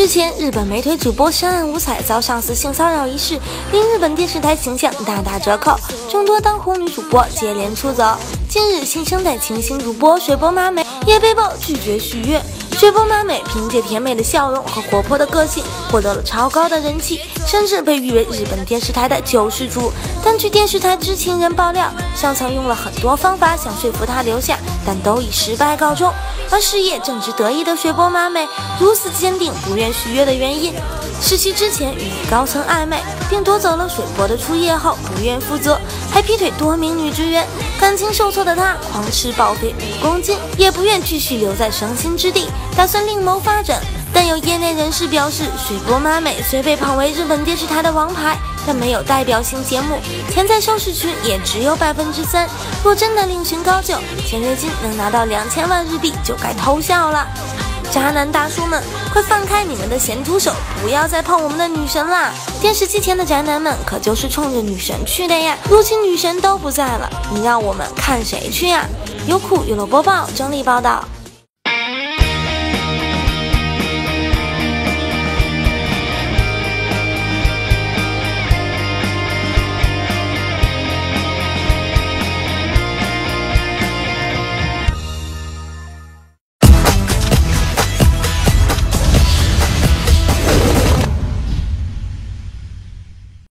之前，日本美腿主播深谙五彩遭上司性骚扰一事，令日本电视台形象大打折扣，众多当红女主播接连出走。近日，新生代清新主播水波麻美也被曝拒绝续约。水波麻美凭借甜美的笑容和活泼的个性，获得了超高的人气，甚至被誉为日本电视台的救世主。但据电视台知情人爆料，上层用了很多方法想说服她留下，但都以失败告终。而事业正值得意的水波麻美如此坚定不愿续约的原因，是其之前与高层暧昧，并夺走了水波的初夜后不愿负责，还劈腿多名女职员，感情受挫的她狂吃暴肥五公斤，也不愿继续留在伤心之地，打算另谋发展。但有业内人士表示，水波麻美虽被捧为日本电视台的王牌，但没有代表性节目，潜在收视群也只有百分之三。若真的另寻高就，签约金能拿到两千万日币就该偷笑了。渣男大叔们，快放开你们的咸猪手，不要再碰我们的女神啦！电视机前的宅男们可就是冲着女神去的呀。如今女神都不在了，你让我们看谁去呀？优酷娱乐播报整理报道。